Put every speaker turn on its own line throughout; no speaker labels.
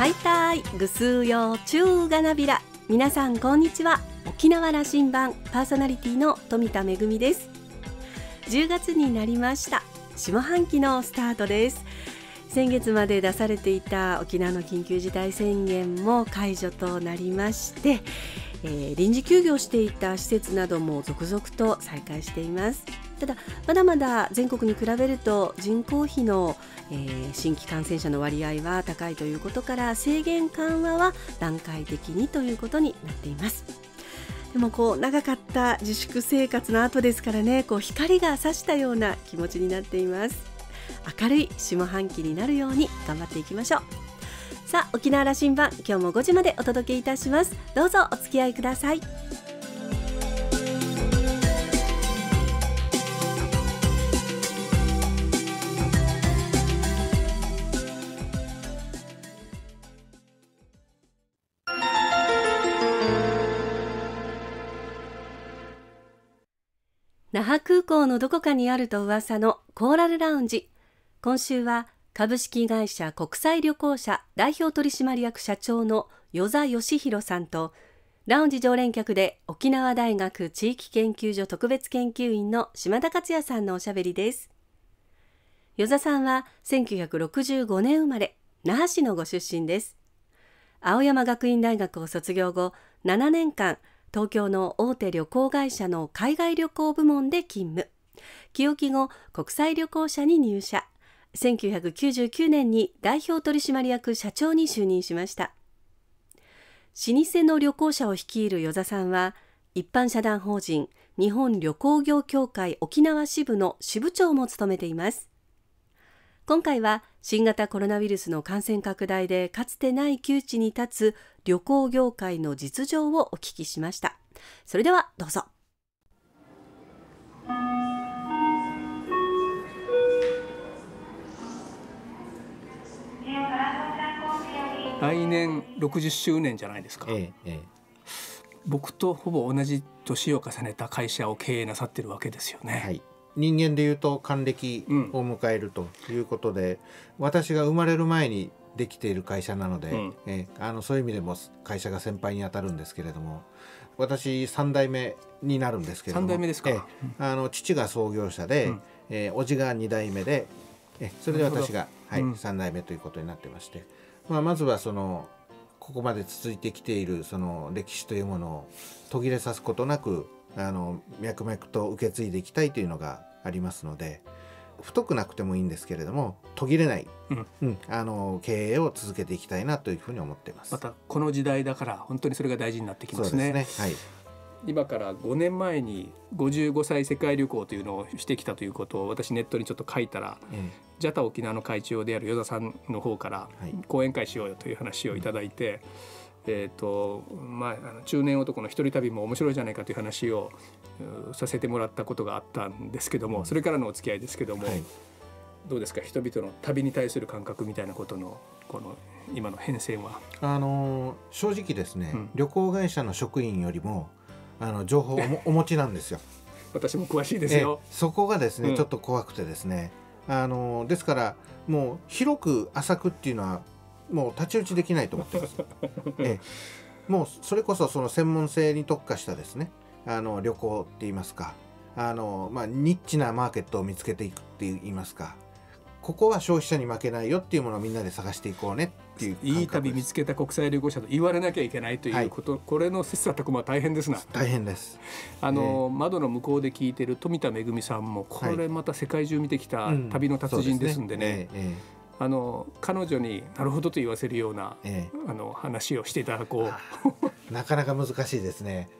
はいたいぐすうようちゅうがなびら皆さんこんにちは。沖縄羅針盤パーソナリティの富田恵です。10月になりました。下半期のスタートです。先月まで出されていた沖縄の緊急事態宣言も解除となりまして、えー、臨時休業していた施設なども続々と再開しています。ただまだまだ全国に比べると人口比の、えー、新規感染者の割合は高いということから制限緩和は段階的にということになっています。でもこう長かった自粛生活の後ですからねこう光が差したような気持ちになっています。明るい下半期になるように頑張っていきましょう。さあ沖縄羅針盤今日も5時までお届けいたします。どうぞお付き合いください。港のどこかにあると噂のコーラルラウンジ。今週は株式会社国際旅行者代表取締役社長の与座義弘さんとラウンジ常連客で沖縄大学地域研究所特別研究員の島田克也さんのおしゃべりです。与座さんは1965年生まれ那覇市のご出身です。青山学院大学を卒業後7年間東京の大手旅行会社の海外旅行部門で勤務。清き後国際旅行者に入社。1999年に代表取締役社長に就任しました。老舗の旅行者を率いる与座さんは一般社団法人日本旅行業協会沖縄支部の支部長も務めています。今回は新型コロナウイルスの感染拡大でかつてない窮地に立つ旅行業界の実情をお聞きしました。それではどうぞ。
来年60周年じゃないですか、ええ、僕とほぼ同じ年を重ねた会社を経営なさってるわけですよね。はい
人間でいうと還暦を迎えるということで、うん、私が生まれる前にできている会社なので、うん、えあのそういう意味でも会社が先輩にあたるんですけれども私3代目になるんですけれども
3代目ですか、
あの父が創業者で、うん、えー、叔父が2代目でえそれで私が、はい、3代目ということになってまして。まあ、まずはそのここまで続いてきているその歴史というものを途切れさすことなくあの脈々と受け継いでいきたいというのがありますので太くなくてもいいんですけれども途切れない、うん、うん、あの経営を続けていきたいなというふうに思っています。
またこの時代だから本当にそれが大事になってきますね。すね。はい。今から5年前に55歳世界旅行というのをしてきたということを私ネットにちょっと書いたら、ジャタ沖縄の会長である与田さんの方から講演会しようよという話をいただいて、えーとまあ、中年男の一人旅も面白いじゃないかという話をさせてもらったことがあったんですけどもそれからのお付き合いですけども、はい、どうですか？人々の旅に対する感覚みたいなことのこの今の変遷は？
あの正直ですね、うん、旅行会社の職員よりもあの情報を お持ちなんですよ。
私も詳しいですよ。
そこがですね、うん、ちょっと怖くてですね。あのですからもう広く浅くっていうのはもう太刀打ちできないと思ってます。ええ、もうそれこそその専門性に特化したですね。あの旅行って言いますか。あの、まあ、ニッチなマーケットを見つけていくって言いますか。ここは消費者に負けないよっていうものをみんなで探していこうねっていう
いい旅見つけた国際旅行者と言われなきゃいけないということ、はい、これの切磋琢磨は大変ですな。
大変です。
あの、窓の向こうで聞いてる富田恵さんもこれまた世界中見てきた旅の達人ですんでね、あの彼女になるほどと言わせるような、ええ、あの話をしていただこ
う。なかなか難しいですね。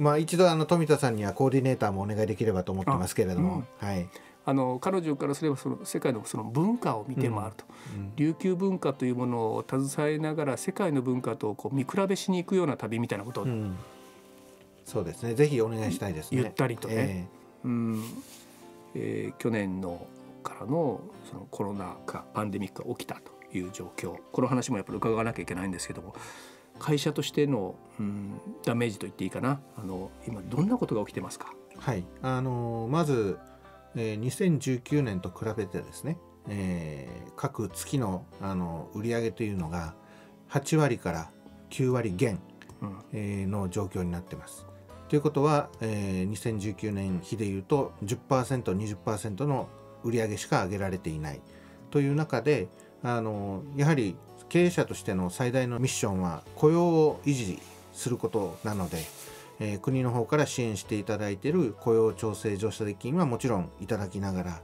まあ一度あの富田さんにはコーディネーターもお願いできればと思ってますけれども、うん、はい。
あの彼女からすればその世界のその文化を見て回ると、うん、琉球文化というものを携えながら世界の文化とこう見比べしに行くような旅みたいなことを、うん、
そうですね。ぜひお願いしたいですね。
ゆったりとね、えー、うん。えー、去年のからのそのコロナ禍パンデミックが起きたという状況。この話もやっぱり伺わなきゃいけないんですけども会社としての、うん、ダメージと言っていいかな。あの今どんなことが起きてますか？
はい。あのまずえー、2019年と比べてですね、えー、各月のあの売上というのが8割から9割減、うん、えー、の状況になってます。ということは、えー、2019年比でいうと 10%20% の売上しか上げられていない。という中であのやはり経営者としての最大のミッションは雇用を維持することなので、えー、国の方から支援していただいている雇用調整助成金はもちろんいただきながら、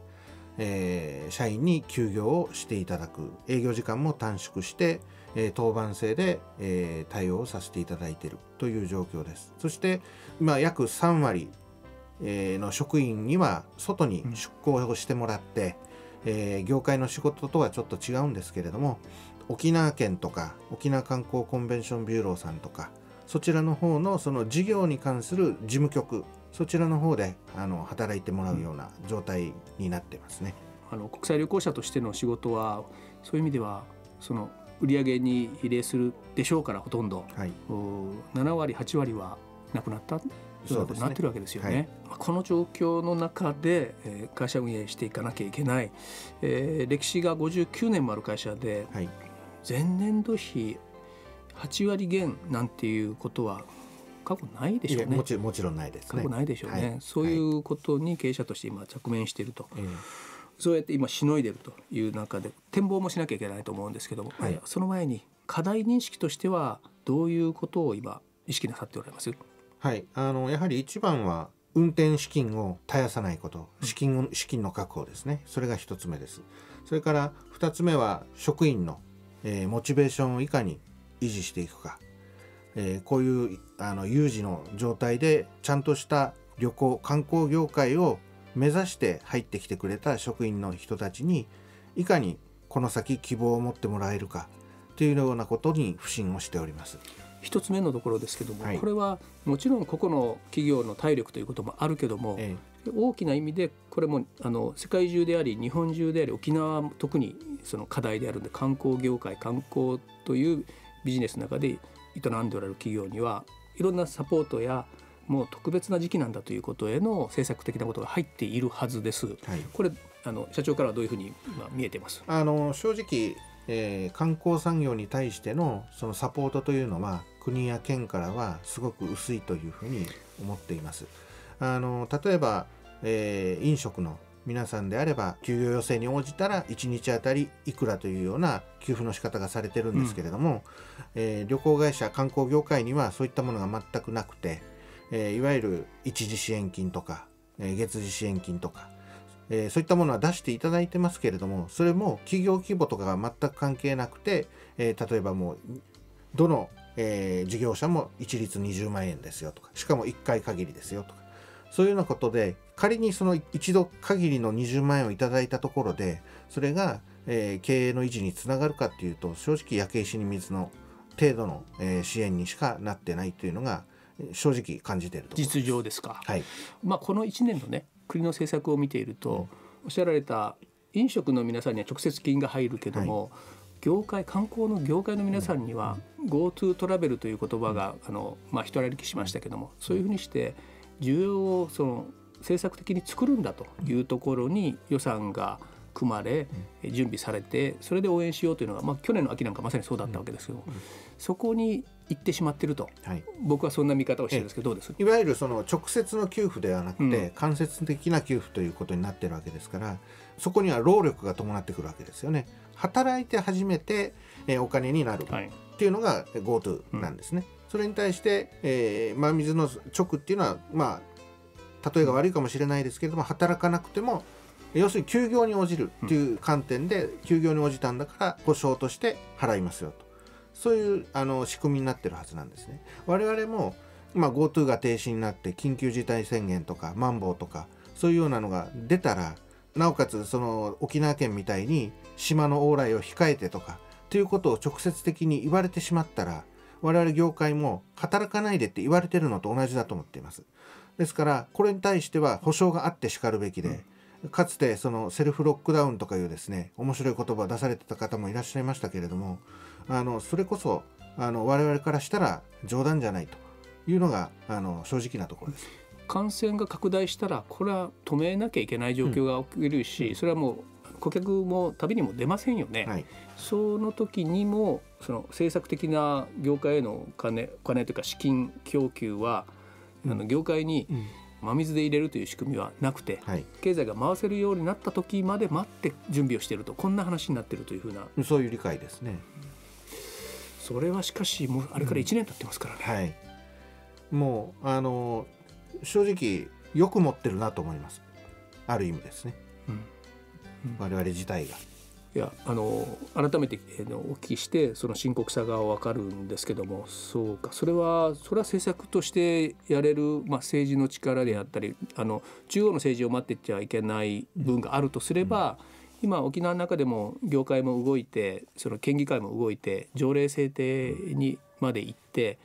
えー、社員に休業をしていただく。営業時間も短縮して、えー、当番制で、えー、対応させていただいているという状況です。そして今約3割、の職員には外に出向をしてもらって、うん、えー、業界の仕事とはちょっと違うんですけれども沖縄県とか沖縄観光コンベンションビューローさんとかそちらの方のその事業に関する事務局そちらの方であの働いてもらうような状態になってますね。
あの国際旅行者としての仕事はそういう意味ではその売上に比例するでしょうからほとんど、はい、7割8割はなくなったというなってるわけですよね。ねはい、この状況の中で、えー、会社運営していかなきゃいけない、えー、歴史が59年もある会社で、はい、前年度比8割減なんていうことは過去ないでしょうね。
もちもちろんないです、
ね、過去ないでしょうね、はい、そういうことに経営者として今直面していると。そうやって今しのいでるという中で展望もしなきゃいけないと思うんですけども、はい、その前に課題認識としてはどういうことを今意識なさっておられます？
はい。あのやはり一番は運転資金を絶やさないこと。資金資金の確保ですね。それが一つ目です。それから二つ目は職員の、えー、モチベーションをいかに維持していくか、えー、こういうあの有事の状態でちゃんとした旅行観光業界を目指して入ってきてくれた職員の人たちにいかにこの先希望を持ってもらえるかというようなことに不信をしております。
一つ目のところですけども、はい、これはもちろん個々の企業の体力ということもあるけども、ええ、大きな意味でこれもあの世界中であり日本中であり沖縄は特にその課題であるんで観光業界観光というビジネスの中で営んでおられる企業にはいろんなサポートやもう特別な時期なんだということへの政策的なことが入っているはずです。はい、これあの社長からはどういうふうに今見えてます？
あの正直、えー、観光産業に対してのそのサポートというのは国や県からはすごく薄いというふうに思っています。あの例えば、えー、飲食の皆さんであれば休業要請に応じたら1日あたりいくらというような給付の仕方がされてるんですけれども、うん、えー、旅行会社観光業界にはそういったものが全くなくて、えー、いわゆる一時支援金とか、えー、月次支援金とか、えそういったものは出していただいてますけれどもそれも企業規模とかが全く関係なくて、え例えばもうどの、え事業者も一律20万円ですよとかしかも1回限りですよとかそういうようなことで仮にその一度限りの20万円をいただいたところでそれが、えー、経営の維持につながるかっていうと正直焼け石に水の程度の、えー、支援にしかなってないというのが正直感じていると
実情ですか、
はい。
まあ、この1年のね国の政策を見ていると、うん、おっしゃられた飲食の皆さんには直接金が入るけども、はい、業界観光の業界の皆さんには、うん、GoTo トラベルという言葉が、あのまあ、人歩きしましたけどもそういうふうにして需要をその政策的に作るんだというところに予算が組まれ準備されてそれで応援しようというのが、まあ、去年の秋なんかまさにそうだったわけですけど、そこに行ってしまってると、はい、僕はそんな見方をしてるんですけどどうです？
いわゆるその直接の給付ではなくて、間接的な給付ということになってるわけですからそこには労力が伴ってくるわけですよね。働いて初めて、えお金になるっていうのが GoTo なんですね。それに対して、えー、真水の直っていうのはまあ例えが悪いかもしれないですけれども働かなくても要するに休業に応じるっていう観点で、休業に応じたんだから保証として払いますよとそういうあの仕組みになってるはずなんですね。我々も、まあ、GoTo が停止になって緊急事態宣言とかマンボウとかそういうようなのが出たらなおかつその沖縄県みたいに島の往来を控えてとかということを直接的に言われてしまったら我々業界も働かないでって言われてるのと同じだと思っています。ですからこれに対しては保証があってしかるべきで、うん、かつてそのセルフロックダウンとかいうですね面白い言葉を出されてた方もいらっしゃいましたけれどもあのそれこそあの我々からしたら冗談じゃないというのがあの正直なところです。
感染が拡大したらこれは止めなきゃいけない状況が起きるし、うん、それはもう顧客も旅にも出ませんよね、はい、その時にもその政策的な業界への金金というか資金供給は、うん、あの業界に真水で入れるという仕組みはなくて、はい、経済が回せるようになった時まで待って準備をしているとこんな話になっているというふうな。
そういう理解ですね。
それはしかしもうあれから1年経ってますからね。
うんはい、もうあの正直よく持ってるなと思います。ある意味ですね、うん、我々自体が。
いやあの改めて、えー、お聞きしてその深刻さが分かるんですけどもそうか。それはそれは政策としてやれる、まあ、政治の力であったりあの中央の政治を待ってちゃいけない分があるとすれば、うん今沖縄の中でも業界も動いてその県議会も動いて条例制定にまで行って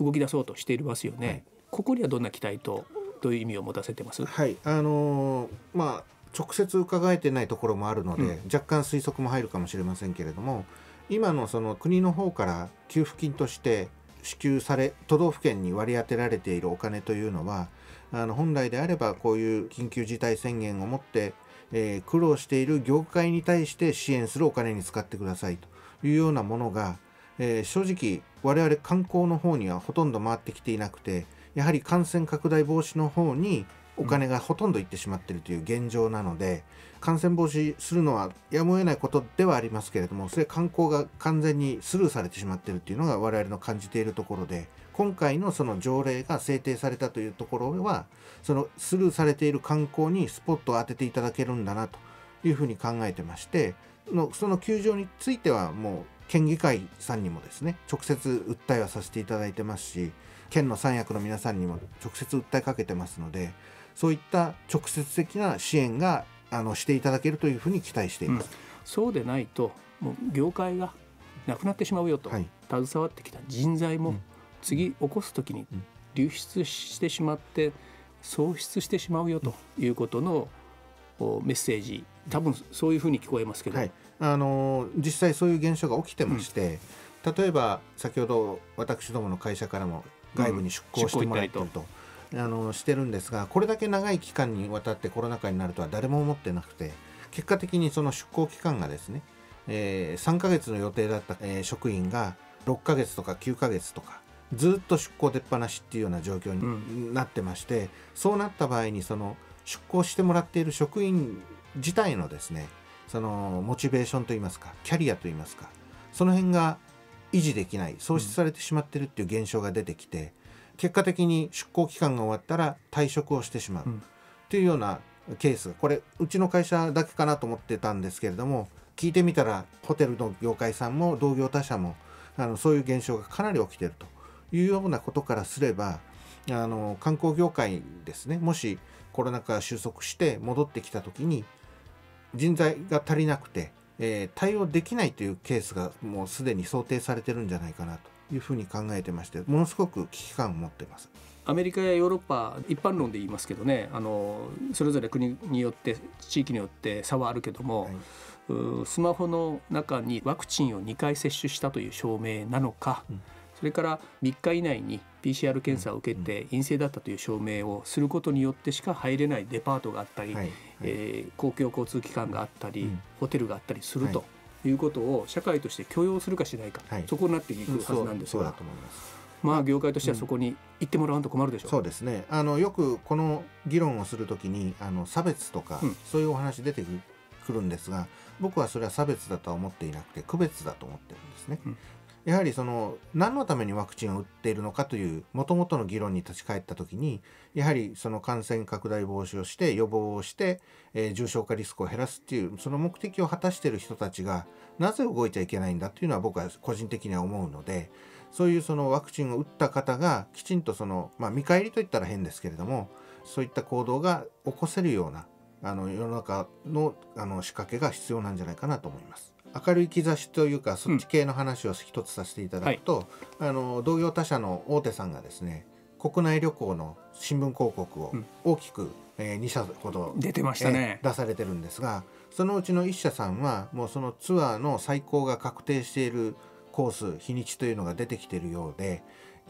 動き出そうとしていますよね、はい、ここにはどんな期待とどういう意味を持たせてます？
はい。あのー、まあ直接伺えてないところもあるので、うん、若干推測も入るかもしれませんけれども今のその国の方から給付金として支給され都道府県に割り当てられているお金というのはあの本来であればこういう緊急事態宣言をもってえー、苦労している業界に対して支援するお金に使ってくださいというようなものが、えー、正直我々観光の方にはほとんど回ってきていなくてやはり感染拡大防止の方にお金がほとんどいってしまっているという現状なので、感染防止するのはやむを得ないことではありますけれどもそれ観光が完全にスルーされてしまっているというのが我々の感じているところで今回のその条例が制定されたというところはそのスルーされている観光にスポットを当てていただけるんだなというふうに考えてましてのその球場についてはもう県議会さんにもですね直接訴えはさせていただいてますし県の三役の皆さんにも直接訴えかけてますのでそういった直接的な支援があのしていただけるというふうに期待しています、うん、
そうでないともう業界がなくなってしまうよと、はい、携わってきた人材も、うん。次起こす時に流出してしまって喪失してしまうよということのメッセージ。多分そういうふうに聞こえますけど、はい、
あの実際そういう現象が起きてまして、うん、例えば先ほど私どもの会社からも外部に出向してもらってると。うん、あのしてるんですがこれだけ長い期間にわたってコロナ禍になるとは誰も思ってなくて結果的にその出向期間がですね、えー、3ヶ月の予定だった、えー、職員が6ヶ月とか9ヶ月とかずっと出向出っ放しっていうような状況になってまして、うん、そうなった場合にその出向してもらっている職員自体のですねそのモチベーションといいますかキャリアといいますかその辺が維持できない喪失されてしまってるっていう現象が出てきて、結果的に出向期間が終わったら退職をしてしまうっていうようなケースこれうちの会社だけかなと思ってたんですけれども聞いてみたらホテルの業界さんも同業他社もあのそういう現象がかなり起きてると。いうようなことからすればあの観光業界ですねもしコロナ禍が収束して戻ってきた時に人材が足りなくて、えー、対応できないというケースがもうすでに想定されてるんじゃないかなというふうに考えてましてものすごく危機感を持ってます。
アメリカやヨーロッパ一般論で言いますけどねあのそれぞれ国によって地域によって差はあるけども、はい、スマホの中にワクチンを2回接種したという証明なのか、うん。それから3日以内に PCR 検査を受けて陰性だったという証明をすることによってしか入れないデパートがあったり、はい。はい、えー、公共交通機関があったり、うん、ホテルがあったりすると。いうことを社会として許容するかしないか、はい、そこになっていくはずなんですが。まあ業界としてはそこに行ってもらわんと困るでしょう、うん、
そうですね。あのよくこの議論をするときにあの差別とか、うん、そういうお話出てくるんですが僕はそれは差別だとは思っていなくて区別だと思ってるんですね、うん、やはりその何のためにワクチンを打っているのかというもともとの議論に立ち返った時にやはりその感染拡大防止をして予防をして、えー、重症化リスクを減らすっていうその目的を果たしている人たちがなぜ動いちゃいけないんだっていうのは僕は個人的には思うのでそういうそのワクチンを打った方がきちんとその、まあ、見返りといったら変ですけれどもそういった行動が起こせるようなあの世の中のあの仕掛けが必要なんじゃないかなと思います。明るい兆しというかそっち系の話を一つさせていただくと、うん。はい、あの同業他社の大手さんがですね国内旅行の新聞広告を大きく、うん、えー、2社ほど
出てましたね、
えー、出されてるんですがそのうちの1社さんはもうそのツアーの最高が確定しているコース日にちというのが出てきているようで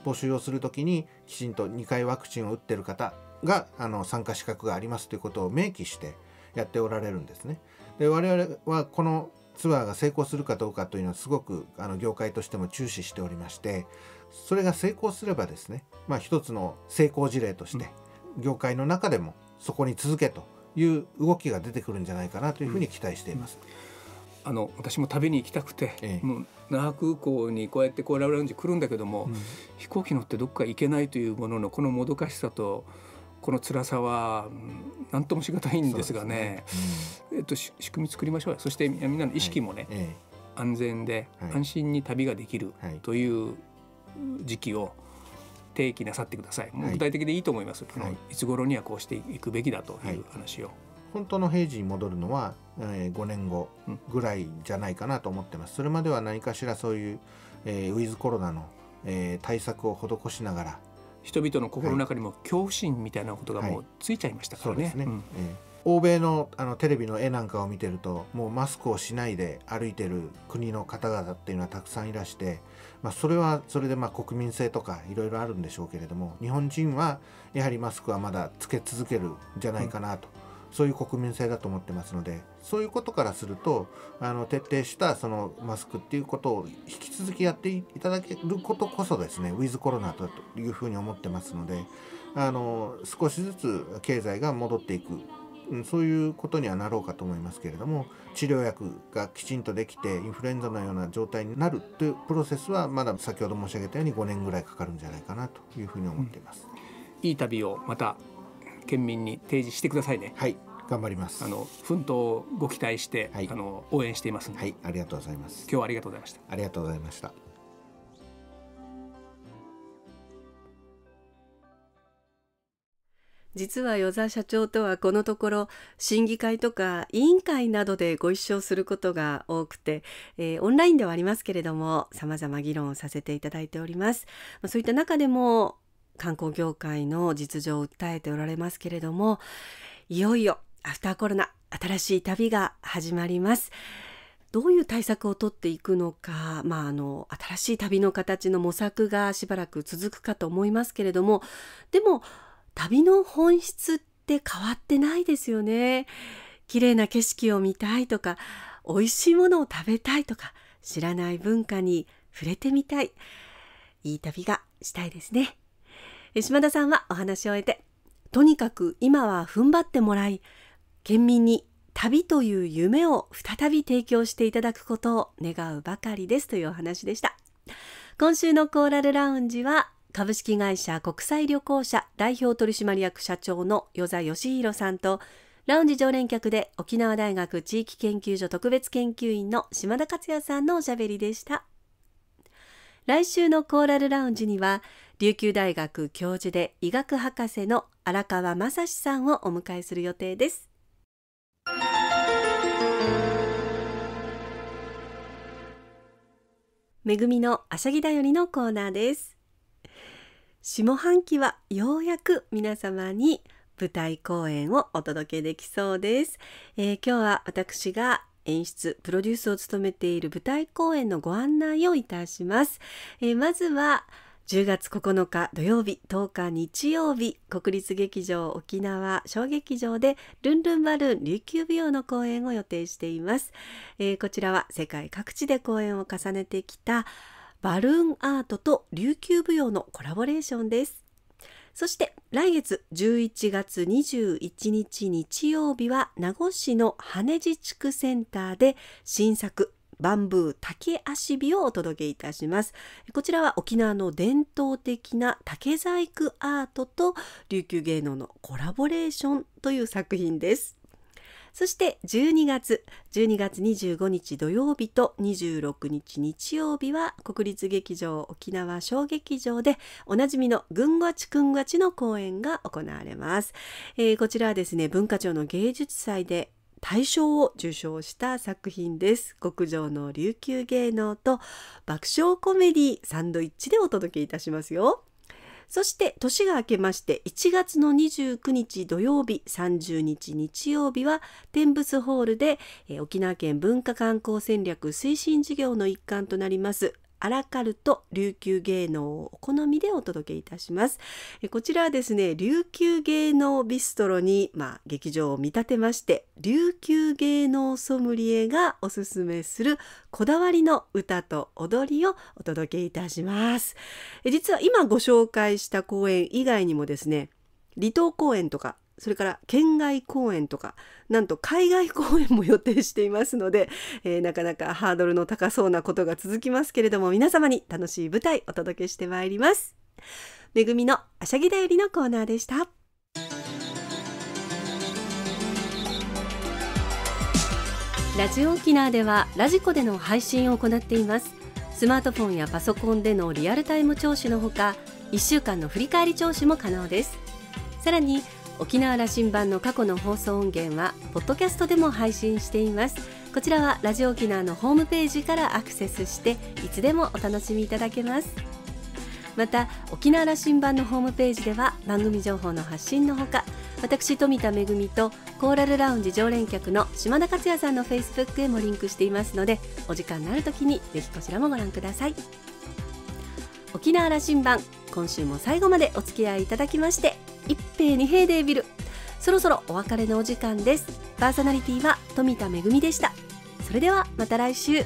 募集をする時にきちんと2回ワクチンを打ってる方があの参加資格がありますということを明記してやっておられるんですね。で我々はこのツアーが成功するかどうかというのはすごくあの業界としても注視しておりましてそれが成功すればですね、まあ、一つの成功事例として、業界の中でもそこに続けという動きが出てくるんじゃないかなというふうに期待しています。
うん、あの私も旅に行きたくて、ええ、もう那覇空港にこうやってコーラルラウンジ来るんだけども、うん、飛行機乗ってどっか行けないというもののこのもどかしさとこの辛さは何ともしがたいんですがね、ね。うん、えっと、仕組み作りましょうそしてみんなの意識もね、はいえ、安全で安心に旅ができるという時期を提起なさってください。もう具体的でいいと思います。はい、いつ頃にはこうしていくべきだという話を。はい、
本当の平時に戻るのは、えー、5年後ぐらいじゃないかなと思ってます。それまでは何かしらそういう、えー、ウィズコロナの、えー、対策を施しながら
人々の心の中にも恐怖心みたいなことがもうついちゃいましたからね。はい、ね、うん、
えー欧米のあのテレビの絵なんかを見てるともうマスクをしないで歩いてる国の方々っていうのはたくさんいらして、まあ、それはそれでまあ国民性とかいろいろあるんでしょうけれども日本人はやはりマスクはまだつけ続けるんじゃないかなと、うん、そういう国民性だと思ってますのでそういうことからするとあの徹底したそのマスクっていうことを引き続きやっていただけることこそですねウィズコロナというふうに思ってますのであの少しずつ経済が戻っていくそういうことにはなろうかと思いますけれども治療薬がきちんとできてインフルエンザのような状態になるというプロセスはまだ先ほど申し上げたように5年ぐらいかかるんじゃないかなというふうに思っています。
うん、いい旅をまた県民に提示してくださいね。
はい頑張ります。
あの奮闘をご期待して、はい、あの応援しています
はいありがとうございます。
今日はありがとうございました。
ありがとうございました。
実は与座社長とはこのところ審議会とか委員会などでご一緒することが多くて、えー、オンラインではありますけれども様々議論をさせていただいております。まあ、そういった中でも観光業界の実情を訴えておられますけれどもいよいよアフターコロナ新しい旅が始まります。どういう対策をとっていくのか、まあ、あの新しい旅の形の模索がしばらく続くかと思いますけれどもでも旅の本質って変わってないですよね。綺麗な景色を見たいとか美味しいものを食べたいとか知らない文化に触れてみたいいい旅がしたいですね島田さんはお話を終えてとにかく今は踏ん張ってもらい県民に旅という夢を再び提供していただくことを願うばかりですというお話でした。今週のコーラルラウンジは株式会社国際旅行者代表取締役社長の与座義弘さんとラウンジ常連客で沖縄大学地域研究所特別研究員の島田克也さんのおしゃべりでした。来週のコーラルラウンジには琉球大学教授で医学博士の荒川正史さんをお迎えする予定です。めぐみのあしゃぎだよりのコーナーです。下半期はようやく皆様に舞台公演をお届けできそうです、えー、今日は私が演出プロデュースを務めている舞台公演のご案内をいたします、えー、まずは10月9日土曜日10日日曜日国立劇場沖縄小劇場でルンルンバルーン琉球舞踊の公演を予定しています、えー、こちらは世界各地で公演を重ねてきたバルーンアートと琉球舞踊のコラボレーションです。そして来月11月21日日曜日は名護市の羽地地区センターで新作バンブー竹足火をお届けいたします。こちらは沖縄の伝統的な竹細工アートと琉球芸能のコラボレーションという作品です。そして12月12月25日土曜日と26日日曜日は国立劇場沖縄小劇場でおなじみのぐんわちくんわちの公演が行われます、えー、こちらはですね文化庁の芸術祭で大賞を受賞した作品です。極上の琉球芸能と爆笑コメディサンドイッチでお届けいたしますよ。そして年が明けまして1月の29日土曜日30日日曜日は天仏ホールで、え沖縄県文化観光戦略推進事業の一環となりますアラカルト琉球芸能をお好みでお届けいたします。こちらはですね琉球芸能ビストロに、まあ、劇場を見立てまして琉球芸能ソムリエがおすすめするこだわりの歌と踊りをお届けいたします。実は今ご紹介した公演以外にもですね離島公演とかそれから県外公演とかなんと海外公演も予定していますので、えー、なかなかハードルの高そうなことが続きますけれども皆様に楽しい舞台お届けしてまいります。めぐみのあしゃぎだよりのコーナーでした。ラジオ沖縄ではラジコでの配信を行っています。スマートフォンやパソコンでのリアルタイム聴取のほか1週間の振り返り聴取も可能です。さらに沖縄羅針盤の過去の放送音源はポッドキャストでも配信しています。こちらはラジオ沖縄のホームページからアクセスしていつでもお楽しみいただけます。また沖縄羅針盤のホームページでは番組情報の発信のほか私富田恵とコーラルラウンジ常連客の島田克也さんのフェイスブックへもリンクしていますのでお時間のある時にぜひこちらもご覧ください。沖縄羅針盤今週も最後までお付き合いいただきまして一平二平デービルそろそろお別れのお時間です。パーソナリティは富田恵でした。それではまた来週。